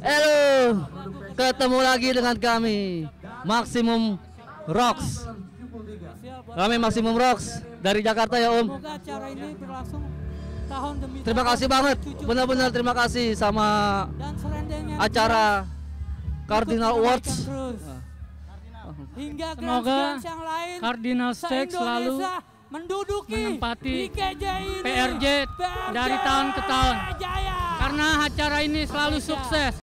Halo, ketemu lagi dengan kami Maximum Rocks. Kami Maximum Rocks dari Jakarta ya Om. Semoga acara ini berlangsung tahun demi Terima kasih banget, benar-benar terima kasih sama acara Cardinal Awards. terus. Hingga Semoga Slam yang lain Cardinal Stake selalu menduduki menempati. PRJ dari tahun ke tahun. Jaya. Karena acara ini selalu sukses.